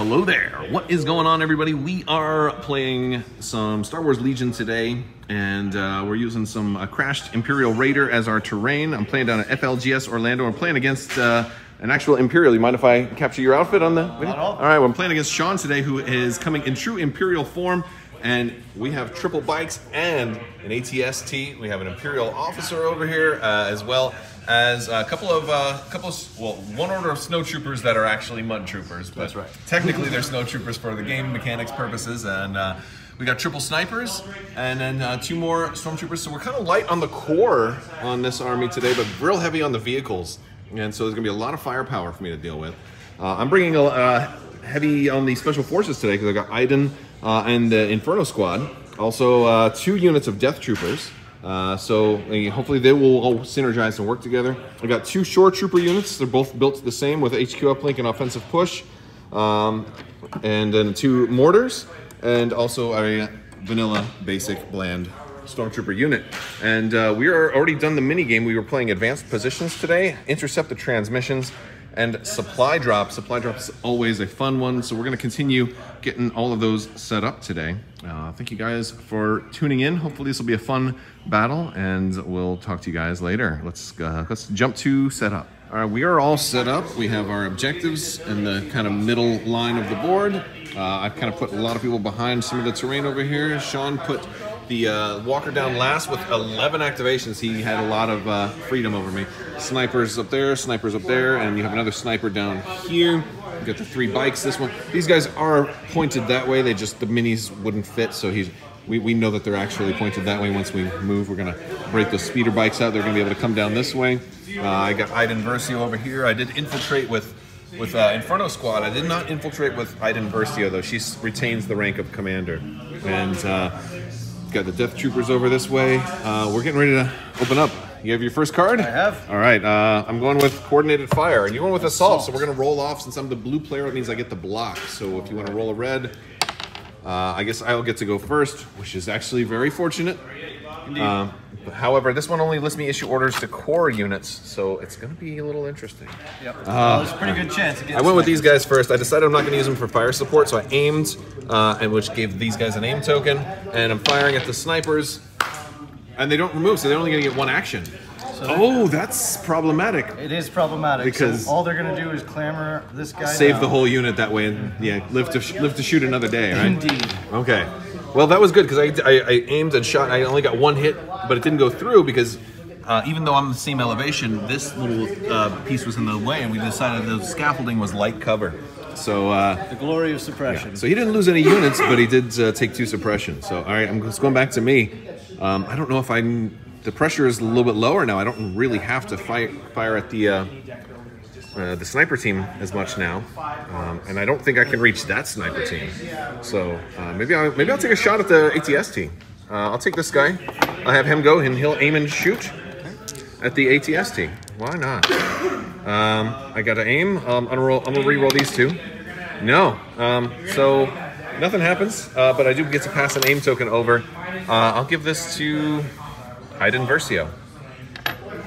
Hello there. What is going on, everybody? We are playing some Star Wars Legion today, and uh, we're using some uh, crashed Imperial Raider as our terrain. I'm playing down at FLGS Orlando. I'm playing against uh, an actual Imperial. You mind if I capture your outfit on the? Not all. All right. Well, I'm playing against Sean today, who is coming in true Imperial form. And we have triple bikes and an ATST. We have an Imperial officer over here, uh, as well as a couple of, uh, couple of, well, one order of snow troopers that are actually mud troopers. But That's right. Technically, they're snow troopers for the game mechanics purposes, and uh, we got triple snipers, and then uh, two more stormtroopers. So we're kind of light on the core on this army today, but real heavy on the vehicles, and so there's gonna be a lot of firepower for me to deal with. Uh, I'm bringing a uh, heavy on the special forces today because I got Iden uh, and the Inferno Squad. Also, uh, two units of Death Troopers. Uh, so uh, hopefully they will all synergize and work together. I got two Shore Trooper units. They're both built the same with HQ uplink and offensive push. Um, and then two mortars and also a vanilla basic bland stormtrooper unit. And uh, we are already done the mini game. We were playing advanced positions today, intercept the transmissions, and supply drop. Supply drop is always a fun one, so we're going to continue getting all of those set up today. Uh, thank you guys for tuning in. Hopefully this will be a fun battle, and we'll talk to you guys later. Let's uh, let's jump to setup. All right, we are all set up. We have our objectives in the kind of middle line of the board. Uh, I've kind of put a lot of people behind some of the terrain over here. Sean put the uh, Walker down last with 11 activations. He had a lot of uh, freedom over me. Snipers up there, snipers up there, and you have another sniper down here. You got the three bikes. This one, these guys are pointed that way. They just the minis wouldn't fit, so he's. We, we know that they're actually pointed that way. Once we move, we're gonna break those speeder bikes out. They're gonna be able to come down this way. Uh, I got Iden Versio over here. I did infiltrate with with uh, Inferno Squad. I did not infiltrate with Iden Versio though. She retains the rank of commander, and uh, got the Death Troopers over this way. Uh, we're getting ready to open up. You have your first card. I have. All right. Uh, I'm going with coordinated fire, and you're going with assault. Assault. So we're gonna roll off. Since I'm the blue player, it means I get the block. So if you want to roll a red, uh, I guess I'll get to go first, which is actually very fortunate. Um, however, this one only lets me issue orders to core units, so it's going to be a little interesting. Yep. well, there's a pretty good chance. I went with these guys first. I decided I'm not going to use them for fire support, so I aimed, uh, and which gave these guys an aim token, and I'm firing at the snipers, and they don't remove, so they're only going to get one action. oh, that's problematic. It is problematic Because- so all they're gonna do is clamor this guy. Save down. the whole unit that way, and yeah, live to live to shoot another day, right? Indeed. Okay. Well, that was good because I, I, I aimed and shot. And I only got one hit, but it didn't go through because uh, even though I'm the same elevation, this little uh, piece was in the way, and we decided the scaffolding was light cover. So, uh, The glory of suppression. so he didn't lose any units, but he did uh, take two suppression. So, all right, I'm just going back to me. Um, I don't know if I'm. The pressure is a little bit lower now. I don't really have to fire fire at the. Uh, the sniper team as much now, um, and I don't think I can reach that sniper team. So uh, maybe I'll maybe I'll take a shot at the ATST. Uh, I'll take this guy. I'll have him go, and he'll aim and shoot at the ATST. Why not? Um, I got to aim. Um, I'm roll, I'm gonna re-roll these two. No. Um, so nothing happens, uh, but I do get to pass an aim token over. Uh, I'll give this to Iden Versio.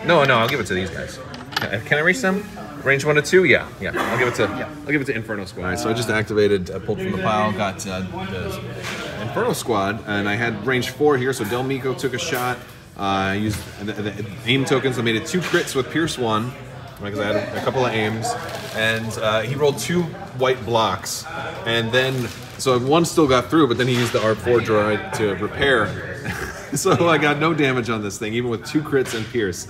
No, no, I'll give it to these guys. Can I reach them? Range one to two? Yeah, yeah. I'll give it to. I'll give it to Inferno Squad. All right, so I just activated, uh, pulled from the pile, got uh, the Inferno Squad, and I had range four here. So Del Meeko took a shot. Uh, I used the, the aim tokens. I made it two crits with Pierce one because I had a couple of aims, and uh, he rolled two white blocks, and then so one still got through, but then he used the R4 droid to repair. so I got no damage on this thing, even with two crits and Pierce.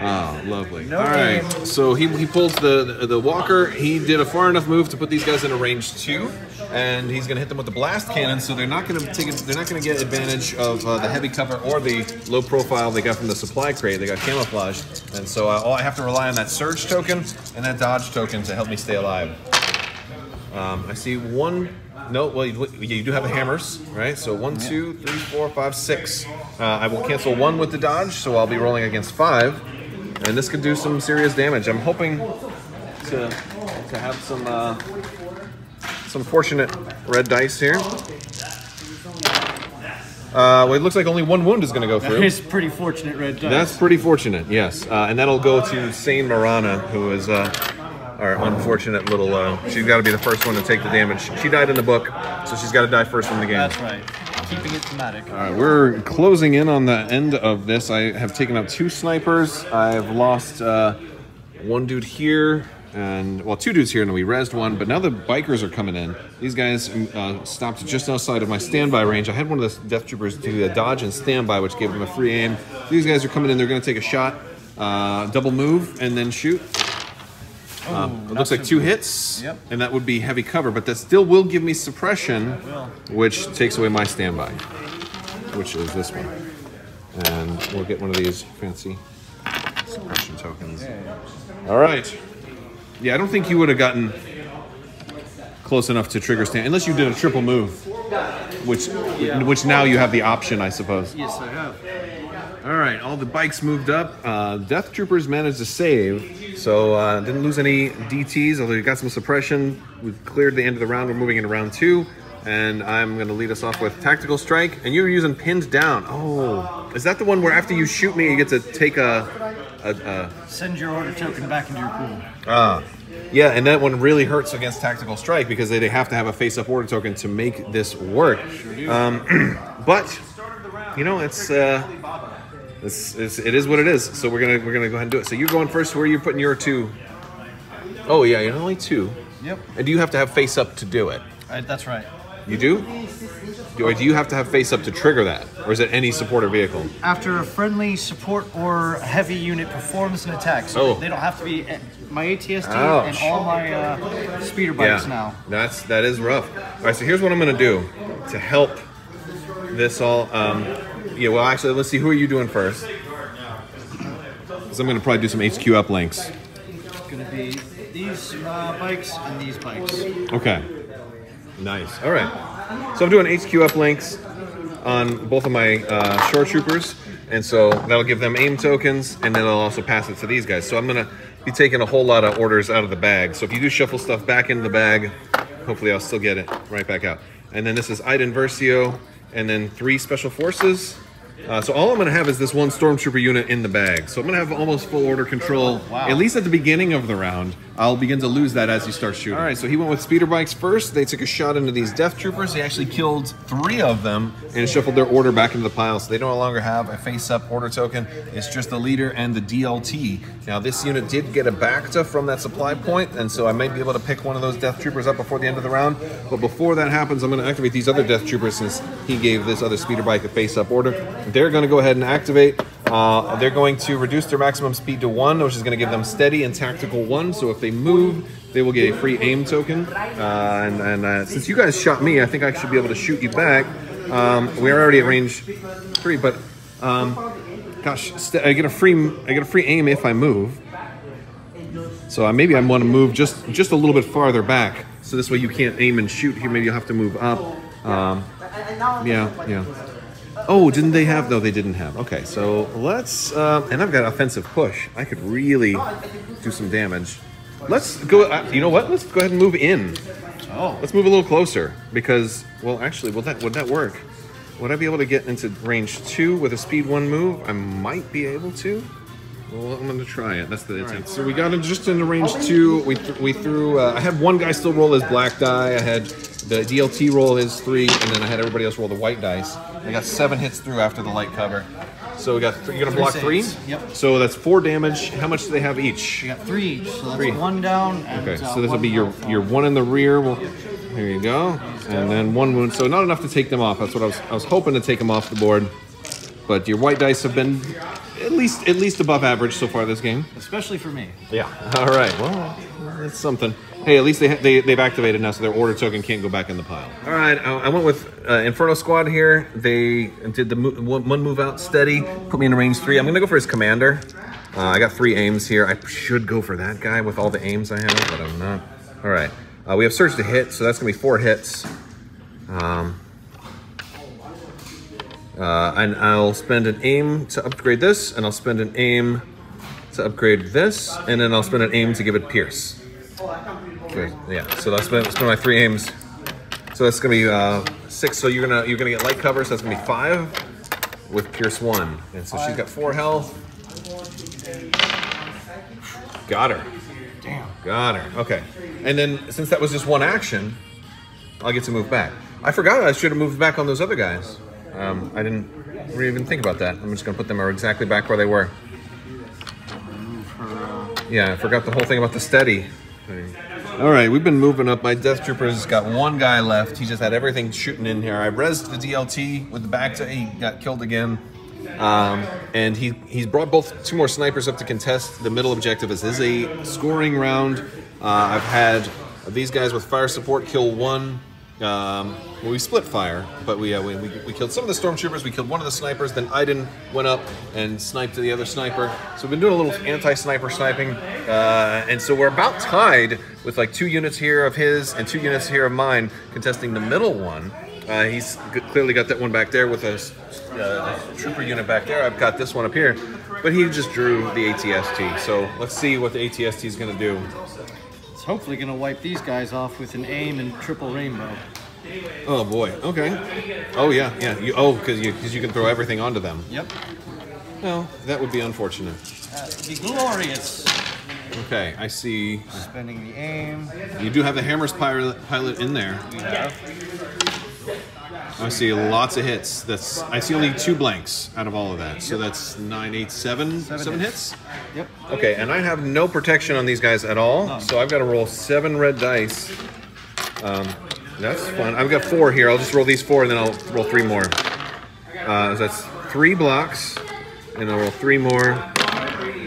Oh, lovely. No All right, damage. so he, he pulls the, the the walker. He did a far enough move to put these guys in a range two, and he's going to hit them with the blast cannon. So they're not going to take it. They're not going to get advantage of uh, the heavy cover or the low profile they got from the supply crate. They got camouflaged, and so uh, all I have to rely on that surge token and that dodge token to help me stay alive. Um, I see one. No, well, you, you do have the hammers, right? So one, two, three, four, five, six. Uh, I will cancel one with the dodge, so I'll be rolling against five, and this could do some serious damage. I'm hoping to to have some uh, some fortunate red dice here. Uh, well, it looks like only one wound is going to go That through. is pretty fortunate red dice. That's pretty fortunate, yes. Uh, and that'll go to Seyn Marana, who is uh, our unfortunate little. Uh, she's got to be the first one to take the damage. She died in the book, so she's got to die first in the game. That's right. Keeping it thematic. All right, we're closing in on the end of this. I have taken out two snipers. I've lost uh, one dude here, and well, two dudes here, and we rezzed one. But now the bikers are coming in. These guys uh, stopped just outside of my standby range. I had one of the death troopers do a dodge and standby, which gave them a free aim. These guys are coming in. They're going to take a shot, uh, double move, and then shoot. Um, it looks like two good. hits, Yep. and that would be heavy cover, but that still will give me suppression, which takes away my standby, which is this one. And we'll get one of these fancy suppression tokens. All right. Yeah, I don't think you would have gotten close enough to trigger stand unless you did a triple move, which which now you have the option, I suppose. Yes, I have. All right, all the bikes moved up. Uh, Death Troopers managed to save, so uh, didn't lose any DTs, although you got some suppression. We've cleared the end of the round. We're moving into round two, and I'm going to lead us off with Tactical Strike. And you're using Pinned Down. Oh, is that the one where after you shoot me, you get to take a. a, a Send your order token back into your pool. Ah, yeah, and that one really hurts against Tactical Strike because they, they have to have a face-up order token to make this work. Um, but you know, it's, uh, it's, it's it is what it is. So we're gonna we're gonna go ahead and do it. So you're going first. Where you're you putting your two? Oh yeah, you're only two. Yep. And do you have to have face up to do it? Right, that's right. You do? Do, or do you have to have face up to trigger that, or is it any supporter vehicle? After a friendly support or heavy unit performs an attack, so Oh. they don't have to be eh, my ATST Ouch. and all my uh, speeder bikes now. That's that is rough. All right, so here's what I'm gonna do to help this all. Um, yeah, well, actually, let's see. Who are you doing first? Because I'm gonna probably do some HQ uplinks. It's gonna be these uh, bikes and these bikes. Okay. Nice. All right. So I'm doing HQ uplinks on both of my uh, shore troopers, and so that'll give them aim tokens, and then I'll also pass it to these guys. So I'm gonna be taking a whole lot of orders out of the bag. So if you do shuffle stuff back into the bag, hopefully I'll still get it right back out. And then this is Iden Versio, and then three special forces. Uh, so all I'm going to have is this one stormtrooper unit in the bag. So I'm going to have almost full order control, Wow. at least at the beginning of the round. I'll begin to lose that as you start shooting. All right, so he went with speeder bikes first. They took a shot into these death troopers. He actually killed three of them and shuffled their order back into the pile. So they no longer have a face-up order token. It's just the leader and the DLT. Now this unit did get a Bacta from that supply point, and so I might be able to pick one of those death troopers up before the end of the round. But before that happens, I'm going to activate these other death troopers since he gave this other speeder bike a face-up order. They're going to go ahead and activate. Uh, they're going to reduce their maximum speed to one, which is going to give them steady and tactical one. So if they move, they will get a free aim token. Uh, and and uh, since you guys shot me, I think I should be able to shoot you back. Um, we're already at range three, but um, gosh, I get a free I get a free aim if I move. So uh, maybe I want to move just just a little bit farther back, so this way you can't aim and shoot here. Maybe you'll have to move up. Um, yeah, yeah. Oh, didn't they have? No, they didn't have. Okay, so let's. Uh, and I've got offensive push. I could really do some damage. Let's go. Uh, you know what? Let's go ahead and move in. Oh, Let's move a little closer because, well, actually, will that would that work? Would I be able to get into range two with a speed one move? I might be able to. Well, I'm going to try it. That's the intent. So we got him just into range two. We, th- we threw. Uh, I had one guy still roll his black die. I had the DLT roll his three, and then I had everybody else roll the white dice. I got seven hits through after the light cover. So we got. Th- you're gonna block three. saves. Yep. So that's four damage. How much do they have each? you got three each, so that's Three. one down. And, Okay, uh, so this will be your your one in the rear. Well, here you go, and then one wound. So not enough to take them off. That's what I was I was hoping to take them off the board, but your white dice have been at least at least above average so far this game. especially for me. Yeah. All right. Well, that's something. Hey, at least they, they they've activated now, so their order token can't go back in the pile. All right. I, I went with uh, Inferno Squad here. They did the mo- one one move out steady, put me in range three. I'm gonna go for his commander. Uh, I got three aims here. I should go for that guy with all the aims I have, but I'm not. All right. Uh, we have surge to hit, so that's gonna be four hits. Um, uh, and I'll spend an aim to upgrade this, and I'll spend an aim to upgrade this, and then I'll spend an aim to give it pierce. Okay, Yeah, so that's spend, spend my three aims. So that's gonna be uh, six. So you're gonna you're gonna get light cover. So that's gonna be five with pierce one, and so she's got four health. Got her. Damn. Got her. Okay. And then since that was just one action, I'll get to move back. I forgot I should have moved back on those other guys. Um, I didn't really even think about that. I'm just gonna put them exactly back where they were. Yeah, I forgot the whole thing about the steady. All right, we've been moving up. My Death Trooper's got one guy left. He just had everything shooting in here. I rezzed the DLT with the Bacta he got killed again. Um, and he he's brought both two more snipers up to contest the middle objective. This is a scoring round. Uh, I've had these guys with fire support kill one. Um, well, we split fire, but we, uh, we, we, we killed some of the stormtroopers. We killed one of the snipers. Then Iden went up and sniped the other sniper. So we've been doing a little anti-sniper sniping, uh, and so we're about tied with like two units here of his and two units here of mine contesting the middle one. Uh, he's clearly got that one back there with a, uh, a trooper unit back there. I've got this one up here, but he just drew the ATST. So let's see what the ATST is going to do. It's hopefully going to wipe these guys off with an aim and triple rainbow. Oh boy. Okay. Oh yeah, yeah. You, oh, because you because you can throw everything onto them. Yep. Well, that would be unfortunate. That would be glorious. Okay, I see. Spending the aim. You do have the Hammers pilot pilot in there. Yeah. I see lots of hits. That's I see only two blanks out of all of that. So that's nine, eight, seven, Seven seven hits. hits. Yep. Okay, and I have no protection on these guys at all, None. so I've got to roll seven red dice. Um, that's fun. I've got four here. I'll just roll these four, and then I'll roll three more. Uh, so that's three blocks, and I'll roll three more.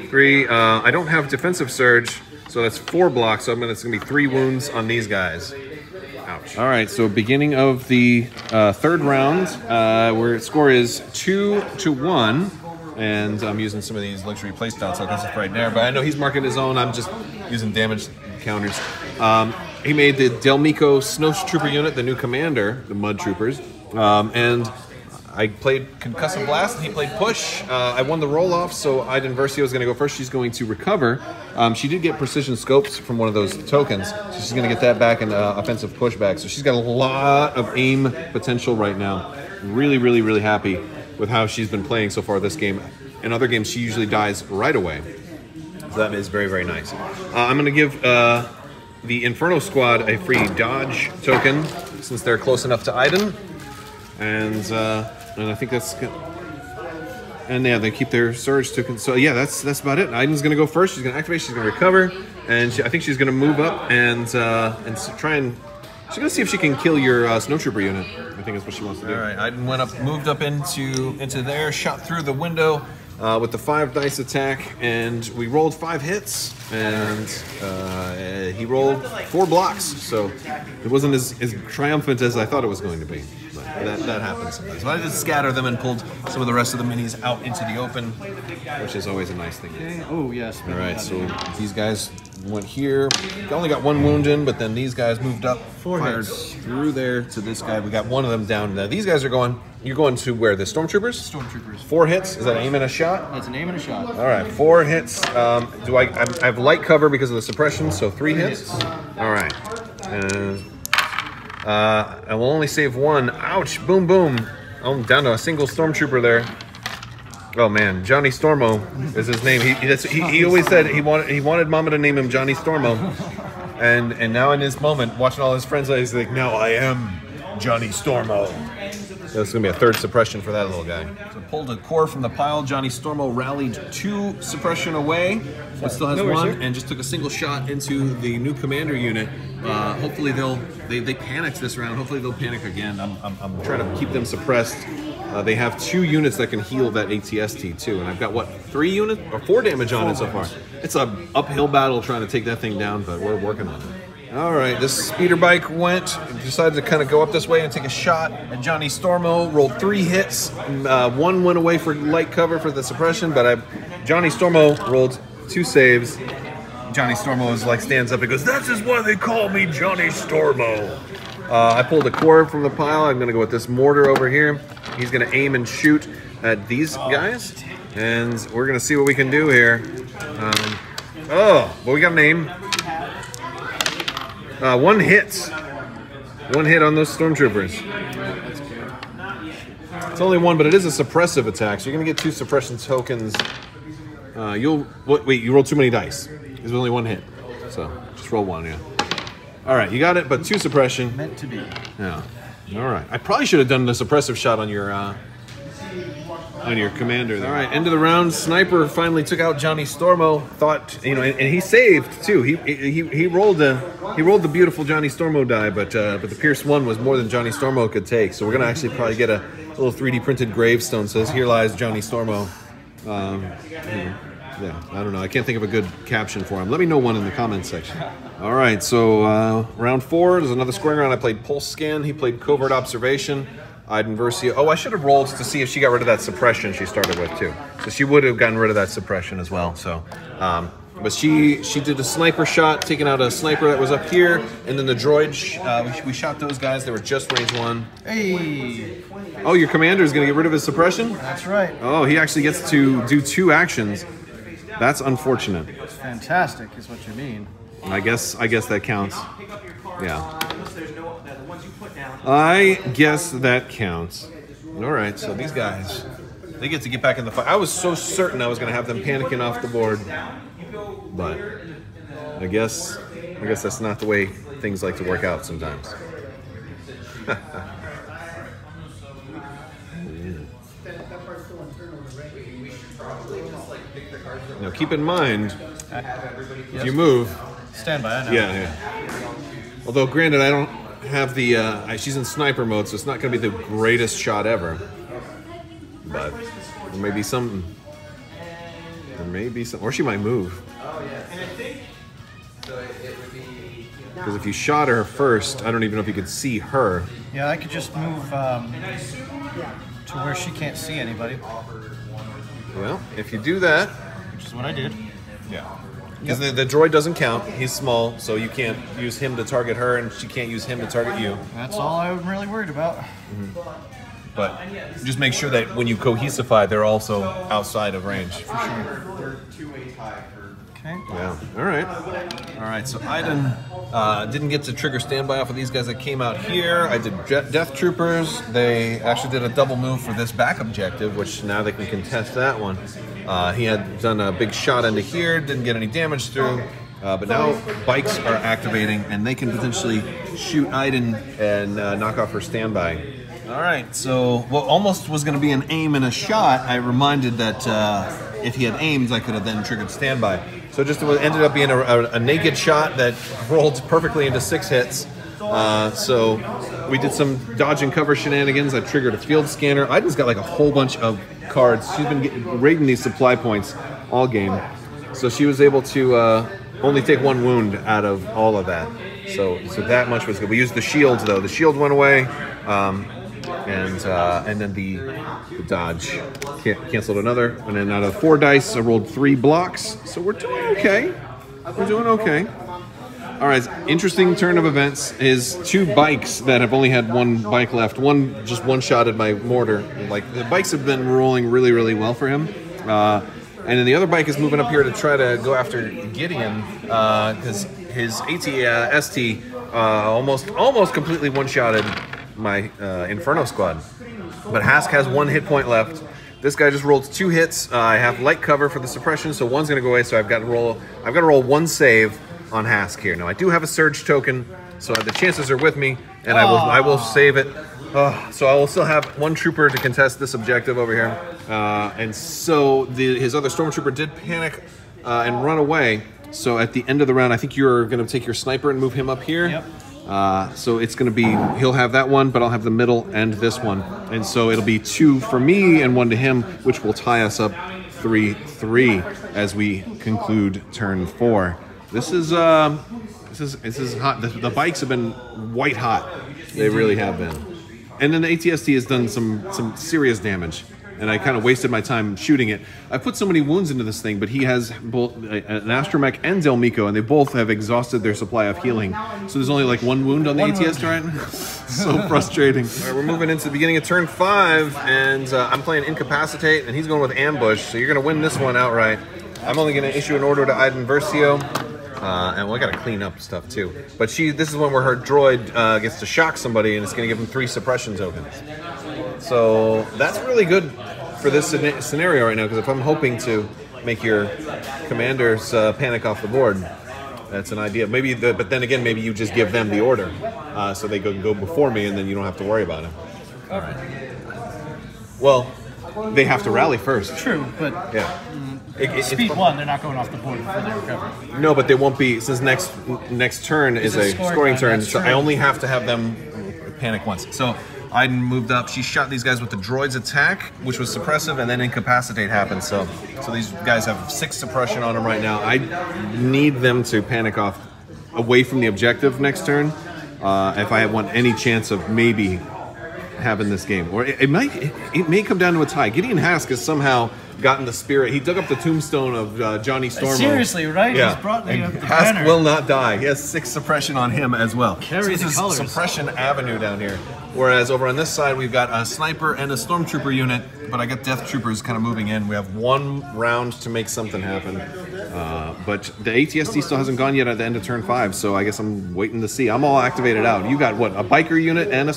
Three. Uh, I don't have defensive surge, so that's four blocks. So I'm gonna, it's gonna be three wounds on these guys. All right, so beginning of the uh, third round, uh, where score is two to one, and I'm using some of these luxury playstyle tokens right there. But I know he's marking his own. I'm just using damage counters. Um, he made the Delmico Snow Trooper unit, the new commander, the Mud Troopers, um, and I played Concussive Blast, and he played Push. Uh, I won the roll off, so Iden Versio is going to go first. She's going to recover. Um, she did get Precision Scopes from one of those tokens, so she's going to get that back and uh, offensive pushback. So she's got a lot of aim potential right now. Really, really, really happy with how she's been playing so far this game. In other games, she usually dies right away. So that is very, very nice. Uh, I'm going to give uh, the Inferno Squad a free dodge token since they're close enough to Iden and uh, and I think that's good. And yeah, they keep their surge token. So yeah, that's that's about it. Iden's gonna go first. She's gonna activate. She's gonna recover, and she, I think she's gonna move up and uh, and try and she's gonna see if she can kill your uh, snowtrooper unit. I think that's what she wants to do. All right, Iden went up, moved up into into there, shot through the window. Uh, with the five dice attack, and we rolled five hits, and uh, he rolled four blocks. So it wasn't as, as triumphant as I thought it was going to be. That, that happens sometimes. But I just scattered them and pulled some of the rest of the minis out into the open, which is always a nice thing. Okay. Oh, yes. All right, so these guys went here. Only got one wound in, but then these guys moved up, Four fired hits. through there to this guy. We got one of them down. Now these guys are going. You're going to where? The stormtroopers. Stormtroopers. Four hits. Is that aim and a shot? That's an aim and a shot. All right, four hits. Um, do I? I'm, I have light cover because of the suppression, so three hits. All right, and uh, I will only save one. Ouch! Boom, boom. I'm down to a single stormtrooper there. Oh man, Johnny Stormo is his name. He he, he, he always said he wanted he wanted Mama to name him Johnny Stormo, and and now in this moment, watching all his friends, he's like, now I am Johnny Stormo. That's gonna be a third suppression for that little guy. So pulled a core from the pile. Johnny Stormo rallied two suppression away, but still has No one, sir. and just took a single shot into the new commander unit. Uh, hopefully they'll they, they panicked this round. Hopefully they'll panic again. I'm, I'm, I'm trying to keep them suppressed. Uh, they have two units that can heal that ATST too, and I've got what three units or four damage on it so far. It's a uphill battle trying to take that thing down, but we're working on it. All right, this speeder bike went, decided to kind of go up this way and take a shot at Johnny Stormo. Rolled three hits. Uh, one went away for light cover for the suppression, but I, Johnny Stormo rolled two saves. Johnny Stormo is like stands up and goes, "That's just why they call me Johnny Stormo." Uh, I pulled a core from the pile. I'm gonna go with this mortar over here. He's gonna aim and shoot at these guys, and we're gonna see what we can do here. Um, oh, well, we got an aim. Uh, one hit. One hit on those stormtroopers. It's only one, but it is a suppressive attack, so you're gonna get two suppression tokens. Uh, you'll wait, wait. You rolled too many dice. There's only one hit, so Just roll one, yeah. All right, you got it, but two suppression. Meant to be. Yeah. All right. I probably should have done the suppressive shot on your uh, on your commander. There. All right. End of the round. Sniper finally took out Johnny Stormo. Thought you know, and, and he saved too. He he he rolled the he rolled the beautiful Johnny Stormo die, but uh, but the Pierce one was more than Johnny Stormo could take. So we're gonna actually probably get a, little 3D printed gravestone. Says here lies Johnny Stormo. Um, yeah, I don't know. I can't think of a good caption for him. Let me know one in the comments section. All right, so uh, round four is another scoring round. I played Pulse Scan. He played Covert Observation. Iden Versio. Oh, I should have rolled to see if she got rid of that suppression she started with too. So she would have gotten rid of that suppression as well. So, um, but she she did a sniper shot, taking out a sniper that was up here, and then the droid. Uh, we, we shot those guys. They were just range one. Hey. Oh, your commander is going to get rid of his suppression. That's right. Oh, he actually gets to do two actions. That's unfortunate. Fantastic, is what you mean. I guess I guess that counts. Yeah. I guess that counts. All right, so these guys, they get to get back in the fight. I was so certain I was going to have them panicking off the board, but I guess I guess that's not the way things like to work out sometimes. now keep in mind, if you move, Stand by. I know. yeah, yeah. Although, granted, I don't have the. Uh, she's in sniper mode, so it's not going to be the greatest shot ever. But there may be some. There may be some, or she might move. Because if you shot her first, I don't even know if you could see her. Yeah, I could just move um, to where she can't see anybody, Well, if you do that, which is what I did. yeah. Because the, the droid doesn't count. He's small, so you can't use him to target her, and she can't use him to target you. That's all I'm really worried about. Mm-hmm. But just make sure that when you cohesify, they're also outside of range. Okay. Yeah. All right. All right. So Iden uh, didn't get to trigger standby off of these guys that came out here. I did Jet Death Troopers. They actually did a double move for this back objective, which now they can contest that one. Uh, he had done a big shot into here, didn't get any damage through. Uh, but now bikes are activating, and they can potentially shoot Iden and uh, knock off her standby. All right, so what almost was going to be an aim and a shot, I reminded that uh, if he had aimed, I could have then triggered standby. So just ended up being a, a, a naked shot that rolled perfectly into six hits. Uh, so we did some dodge and cover shenanigans. I triggered a field scanner. Iden's got like a whole bunch of cards. She's been getting, raiding these supply points all game. So she was able to uh, only take one wound out of all of that. So, so that much was good. We used the shields though. The shield went away, um, and uh, and then the, the dodge can- canceled another. And then out of four dice, I rolled three blocks. So we're doing okay. We're doing okay. All right, interesting turn of events is two bikes that have only had one bike left. One just one shot at my mortar. Like the bikes have been rolling really, really well for him. Uh, and then the other bike is moving up here to try to go after Gideon because his AT uh, ST uh, almost almost completely one shotted my uh, Inferno squad. But Hask has one hit point left. This guy just rolled two hits. Uh, I have light cover for the suppression, so one's gonna go away. So I've got to roll. I've got to roll one save on Hask here. Now I do have a surge token, so the chances are with me, and I will I will save it. Uh, so I will still have one trooper to contest this objective over here, uh, and so the, his other stormtrooper did panic uh, and run away. So at the end of the round, I think you're going to take your sniper and move him up here. Yep. Uh, so it's going to be he'll have that one, but I'll have the middle and this one, and so it'll be two for me and one to him, which will tie us up three three as we conclude turn four. This is um, this is this is hot. The, the bikes have been white hot. They really have been. And then the ATST has done some some serious damage, and I kind of wasted my time shooting it. I put so many wounds into this thing, but he has both uh, an astromech and Zelmiko, and they both have exhausted their supply of healing. So there's only like one wound on the One ATST right so frustrating. All right, we're moving into the beginning of turn five, and uh, I'm playing incapacitate, and he's going with ambush. So you're going to win this one outright. I'm only going to issue an order to Iden Versio. Uh, and we gotta clean up stuff too. But she, this is one where her droid uh, gets to shock somebody, and it's gonna give them three suppression tokens. So that's really good for this scenario right now. Because if I'm hoping to make your commanders uh, panic off the board, That's an idea. Maybe, the, but then again, maybe you just give them the order, uh, so they go go before me, and then you don't have to worry about it. All right. Well, they have to rally first. True, but Yeah. It- it- speed one, they're not going off the board before they recover. No, but they won't be since next next turn is a a scoring scoring turn. So I only have to have them panic once. So Iden moved up. She shot these guys with the droid's attack, which was suppressive, and then incapacitate happened. So so these guys have six suppression on them right now. I need them to panic off away from the objective next turn. Uh, if I want any chance of maybe having this game, or it, it might it, it may come down to a tie. Gideon Hask is somehow gotten the spirit. He dug up the tombstone of uh, Johnny Stormo. Seriously, right? Yeah, He's brought the, and uh, the Hask banner. will not die. He has six suppression on him as well. Carry so this the is colors. suppression avenue down here. Whereas over on this side, we've got a sniper and a stormtrooper unit, but I got death troopers kind of moving in. We have one round to make something happen. Uh, but the ATST still hasn't gone yet at the end of turn five, so I guess I'm waiting to see. I'm all activated out. You got what? A biker unit and a.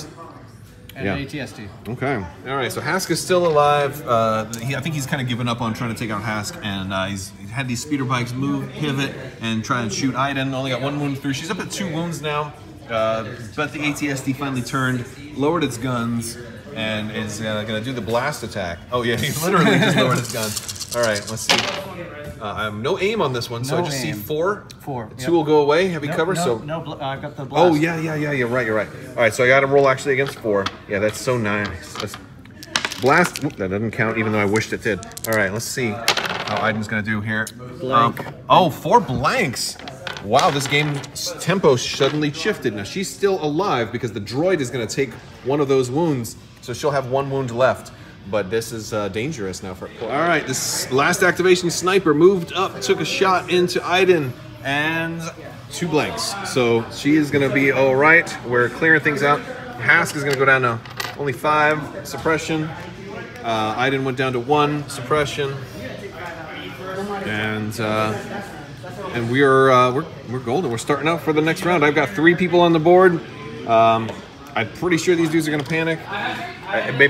s- and yeah. ATST. Okay. All right. So Hask is still alive. Uh, he, I think he's kind of given up on trying to take out Hask, and uh, he's had these speeder bikes move, pivot, and try and shoot Iden. Only got one wound through. She's up at two wounds now. Uh, but the ATST finally turned, lowered its guns, and is uh, going to do the blast attack. Oh yeah, he literally just lowered his gun. All right. Let's see. Uh, I have no aim on this one, so I just aim. see four. Four, Two yep. will go away. Heavy No, cover. no, so no, bl- I've got the blast. Oh yeah, yeah, yeah. You're right. You're right. All right. So I got to roll actually against four. Yeah, that's so nice. Let's blast. Whoop, that doesn't count, even though I wished it did. All right. Let's see how Iden's gonna do here. Blank. Um, oh, four blanks. Wow, this game's tempo suddenly shifted. Now she's still alive because the droid is gonna take one of those wounds, so she'll have one wound left. But this is uh, dangerous now for. All right, this last activation sniper moved up, took a shot into Iden, and two blanks. So she is going to be all right. We're clearing things out. Hask is going to go down to only five suppression. Uh, Iden went down to one suppression, and uh, and we're uh, we're we're golden. We're starting out for the next round. I've got three people on the board. Um, I'm pretty sure these dudes are going to panic.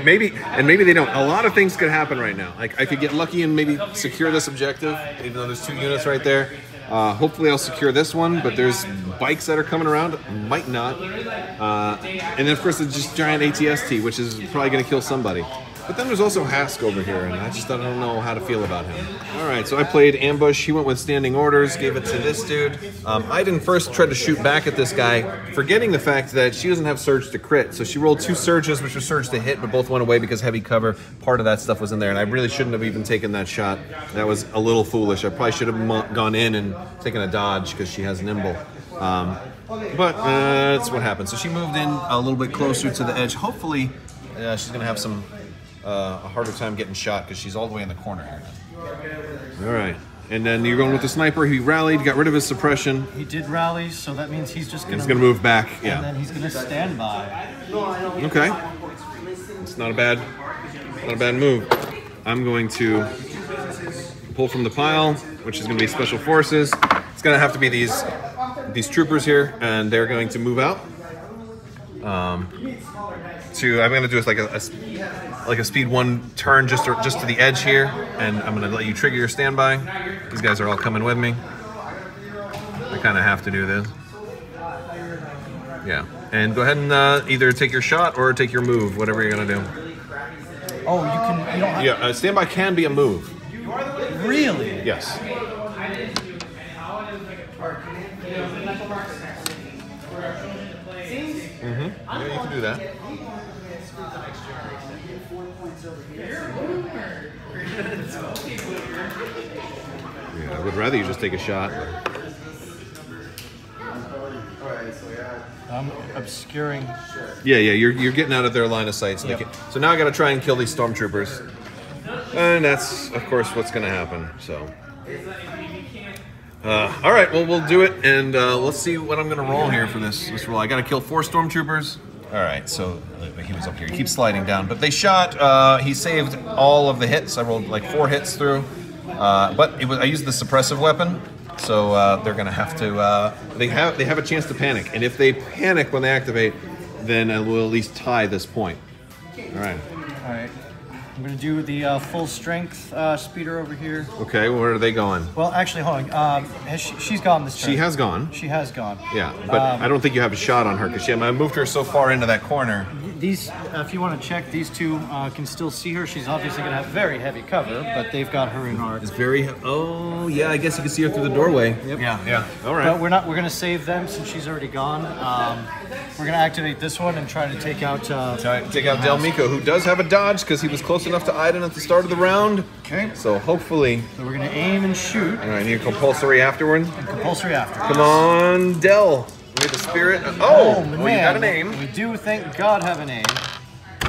Maybe and maybe they don't. A lot of things could happen right now. Like I could get lucky and maybe secure this objective, even though there's two units right there. Uh, hopefully I'll secure this one, but there's bikes that are coming around. Might not. Uh, and then of course it's just giant ATST, which is probably going to kill somebody. But then there's also Hask over here, and I just I don't know how to feel about him. All right, so I played ambush. He went with standing orders, gave it to this dude. Um, I didn't first try to shoot back at this guy, forgetting the fact that she doesn't have surge to crit. So she rolled two surges, which were surge to hit, but both went away because heavy cover. Part of that stuff was in there, and I really shouldn't have even taken that shot. That was a little foolish. I probably should have gone in and taken a dodge because she has nimble. Um, but uh, that's what happened. So she moved in a little bit closer to the edge. Hopefully, uh, she's gonna have some uh, a harder time getting shot because she's all the way in the corner here. All right, and then you're going with the sniper. He rallied, got rid of his suppression. He did rally, so that means he's just gonna. He's gonna move back. And Yeah. then he's gonna stand by. Okay. It's not a bad, not a bad move. I'm going to pull from the pile, which is going to be special forces. It's going to have to be these these troopers here, and they're going to move out. Um, to I'm going to do is like a, a s- like a speed one turn just to, just to the edge here, and I'm going to let you trigger your standby. These guys are all coming with me. I kind of have to do this. Yeah, and go ahead and uh, either take your shot or take your move, whatever you're gonna do. Oh, you can. You don't have. Yeah, uh, standby can be a move. Really? Yes. Mm-hmm. Yeah, you can do that. Yeah, I would rather you just take a shot. I'm obscuring. Yeah, yeah, you're, you're getting out of their line of sight. So, Yep. can, so now I got to try and kill these stormtroopers, and that's of course what's going to happen. So, uh, all right, well we'll do it, and uh, let's see what I'm going to roll here for this this roll. I got to kill four stormtroopers. All right, so he was up here. He keeps sliding down, but they shot. Uh, he saved all of the hits. I rolled like four hits through, uh, but it was I used the suppressive weapon. So uh, they're gonna have to. Uh, they have they have a chance to panic, and if they panic when they activate, then I will at least tie this point. All right. All right. I'm gonna do the uh, full strength uh, speeder over here. Okay, where are they going? Well, actually, hold on. Um, has she, she's gone this turn. She has gone. She has gone. Yeah, but Um, I don't think you have a shot on her because I moved her so far into that corner. These, uh, if you want to check, these two uh, can still see her. She's obviously going to have very heavy cover, but they've got her in arc. It's very. Oh, yeah. I guess you can see her through the doorway. Yep. Yeah, yeah. All right. But we're not. We're going to save them since she's already gone. Um, we're going to activate this one and try to take out. Uh, Try- Take out Del Meeko, who does have a dodge because he was close enough to Iden at the start of the round. Okay. So hopefully, So we're going to aim and shoot. all right, need a compulsory afterward. Compulsory after. Come on, Del. With the spirit. Oh, man. well, you got an aim. We do, thank God, have a name.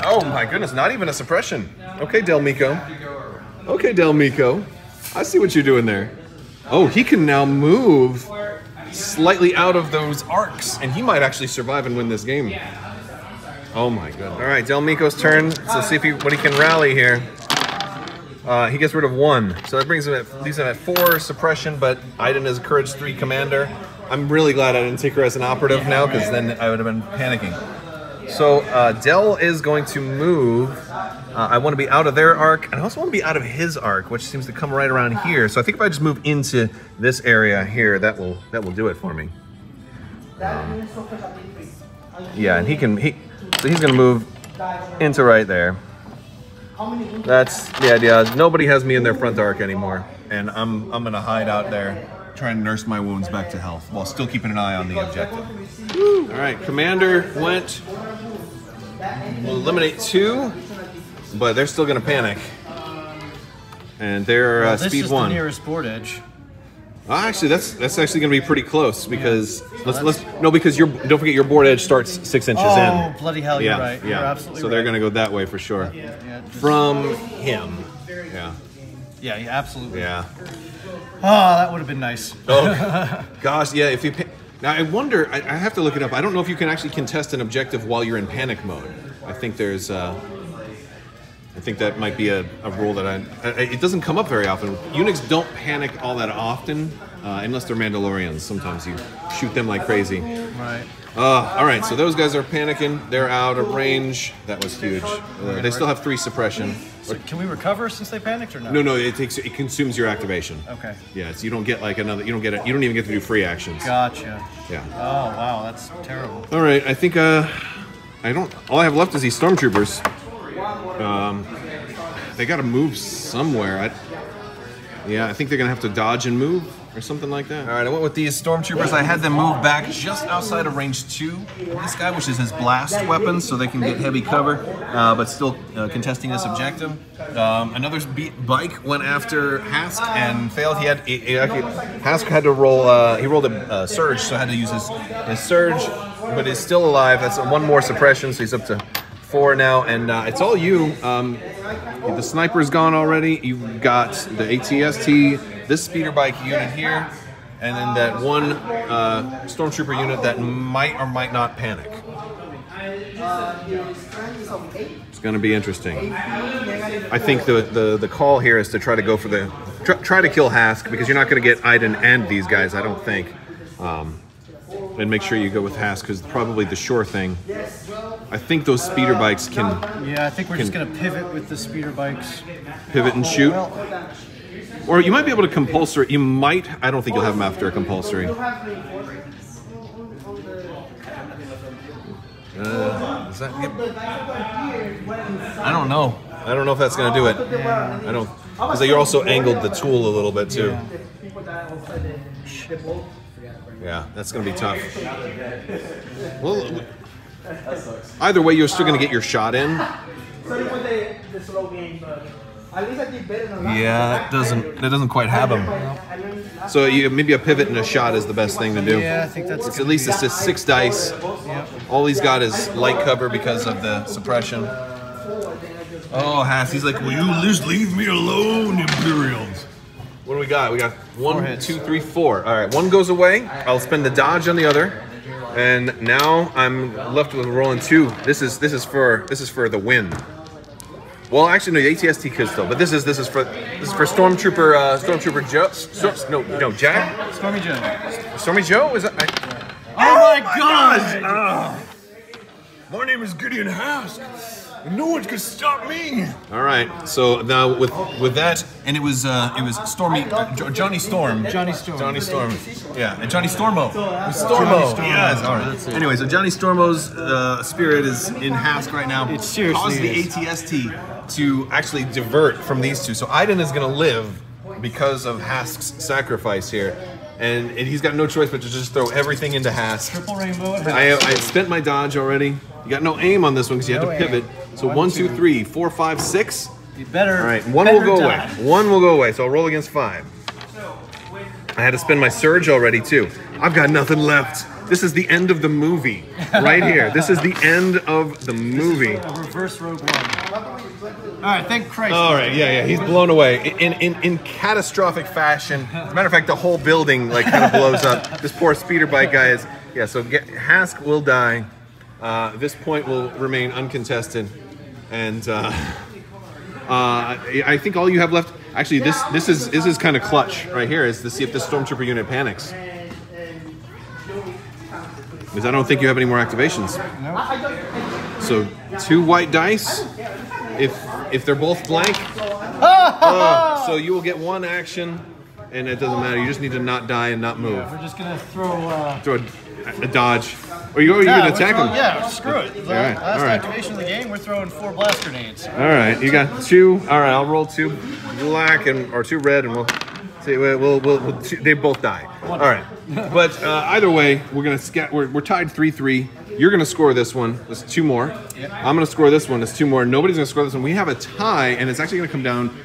Oh my goodness, not even a suppression. Okay, Del Meeko. Okay, Del Meeko. I see what you're doing there. Oh, he can now move slightly out of those arcs, and he might actually survive and win this game. Oh my goodness. All right, Del Meeko's turn. Let's see if he, what he can rally here. Uh, he gets rid of one, so that brings him at leaves him at four suppression. But Iden is a courage three commander. I'm really glad I didn't take her as an operative now, because then I would have been panicking. So uh, Del is going to move. Uh, I want to be out of their arc, and I also want to be out of his arc, which seems to come right around here. So I think if I just move into this area here, that will that will do it for me. Um, yeah, and he can he so he's going to move into right there. That's the idea. Nobody has me in their front arc anymore, and I'm I'm going to hide out there, trying to nurse my wounds back to health while still keeping an eye on the objective. All right, commander went. We'll eliminate two, but they're still going to panic. And they're uh, Well, this speed is one. the nearest board edge. Uh, actually, that's that's actually going to be pretty close because let's let's no because your don't forget your board edge starts six inches Oh, in. bloody hell, you're yeah, right. yeah. You're absolutely so they're going to go that way for sure. Yeah, just- From him. Yeah. Yeah, yeah, absolutely. Yeah. Oh, that would have been nice. Oh, gosh, yeah. If you pa- now, I wonder. I, I have to look it up. I don't know if you can actually contest an objective while you're in panic mode. I think there's. Uh, I think that might be a, a rule that I, I. It doesn't come up very often. Unix don't panic all that often, uh, unless they're Mandalorians. Sometimes you shoot them like crazy. Right. Uh, all right, so those guys are panicking. They're out of range. That was huge. Uh, they still have three suppression. So can we recover since they panicked or no? No, no, it takes it consumes your activation. Okay. Yeah, so you don't get like another. You don't get it. You don't even get to do free actions. Gotcha. Yeah. Oh wow, that's terrible. All right, I think uh, I don't. All I have left is these stormtroopers. Um, they got to move somewhere. I, yeah, I think they're gonna have to dodge and move or something like that. All right, I went with these stormtroopers. I had them move back just outside of range two. This guy, which is his blast weapon, so they can get heavy cover, uh, but still uh, contesting this objective. Um, another bike went after Hask and failed. He had he, he actually, Hask had to roll. Uh, he rolled a surge, so had to use his his surge, but is still alive. That's one more suppression, so he's up to four now, and uh, it's all you. Um, the sniper's gone already. You've got the ATST, this speeder bike unit here, and then that one uh, stormtrooper unit that might or might not panic. It's going to be interesting. I think the, the the call here is to try to go for the try, try to kill Hask because you're not going to get Iden and these guys. I don't think. Um, and make sure you go with Hask because probably the sure thing. I think those speeder bikes can Yeah, I think we're just gonna pivot with the speeder bikes. pivot and shoot. Well, Or you might be able to compulsory. You might. I don't think you'll have them after a compulsory. Uh, does that get- I don't know. I don't know if that's going to do it. I don't. Because you're also angled the tool a little bit too. Yeah, that's going to be tough. Well, either way, you're still going to get your shot in. Sorry for the, the slow game, but at least I did better than last Yeah, that doesn't. That doesn't quite have them. I learned last So you, maybe a pivot and a shot is the best thing to do. Yeah, I think that's It's at least it's just six dice. All he's got is light cover because of the suppression. Oh, Hask, he's like, will you just leave me alone, Imperials? What do we got? We got one, hits. two, three, four. All right, one goes away. I'll spend the dodge on the other, and now I'm left with rolling two. This is this is for this is for the win. Well, actually, no, the ATST could still, but this is this is for this is for Stormtrooper uh, Stormtrooper Joe. Storm, no, no, Jack. Stormy Joe. Stormy Joe? Is that? I, Oh my god! my name is Gideon Hask. No one could stop me. All right. So now with with that, and it was uh, it was Stormy uh, Jo- Johnny Storm. Johnny Storm. Johnny Storm. Yeah, and Johnny Stormo. Stormo. Johnny Stormo. Yes. All right. Anyway, so Johnny Stormo's uh, spirit is in Hask right now. It seriously caused the is. ATST to actually divert from these two. So Iden is going to live because of Hask's sacrifice here. And, and he's got no choice but to just throw everything into Hask. Triple rainbow. I, I spent my dodge already. You got no aim on this one because you had No to aim. Pivot. So One, one, two, two. three, four, five, six. You better. All right, one better will go die. away. One will go away. So I'll roll against five. I had to spend my surge already too. I've got nothing left. This is the end of the movie, right here. This is the end of the movie. A reverse rogue one. All right, thank Christ. All right, yeah, yeah, he's blown away in in, in catastrophic fashion. As a matter of fact, the whole building like kind of blows up. This poor speeder bike guy is yeah. So get, Hask will die. Uh, this point will remain uncontested, and uh, uh, I think all you have left. Actually, this this is this is kind of clutch right here. Is to see if this stormtrooper unit panics. Because I don't think you have any more activations. So two white dice. If if they're both blank, uh, so you will get one action, and it doesn't matter. You just need to not die and not move. We're just gonna throw. Uh, Throw a, a dodge, or you, or you yeah, can attack throwing- them. Yeah, screw it. The right, last all right. activation of the game, we're throwing four blast grenades. All right, you got two. All right, I'll roll two black and or two red, and we'll see. We'll, we'll, we'll, we'll they both die. All right, but uh, either way, we're gonna scat. We're, we're tied three three. You're gonna score this one. There's two more. I'm gonna score this one. There's two more. Nobody's gonna score this one. We have a tie, and it's actually gonna come down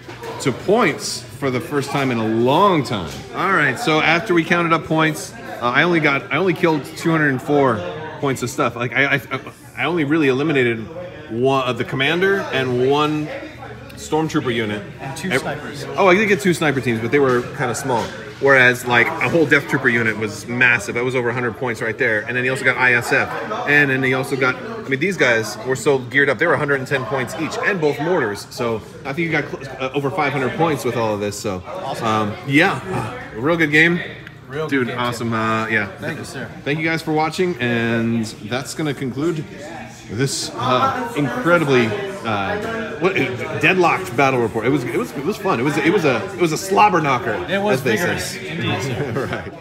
to points for the first time in a long time. All right, so after we counted up points, uh, I only got I only killed 204 points of stuff. Like I I, I only really eliminated one of the commander and one stormtrooper unit And two snipers. Oh, I did get two sniper teams, but they were kind of small. Whereas, like a whole Death Trooper unit was massive. That was over 100 points right there. And then he also got ISF, and then he also got. I mean, these guys were so geared up. They were 110 points each, and both mortars. So I think you got cl- uh, over 500 points with all of this. So, um, yeah, a real good game. Real Dude, awesome. Uh, yeah. Thank you, sir. Thank you guys for watching, and that's going to conclude this uh, incredibly uh, what, deadlocked battle report. It was it was it was fun. It was it was a it was a slobber knocker. It was as they vigorous. say. Indeed, right.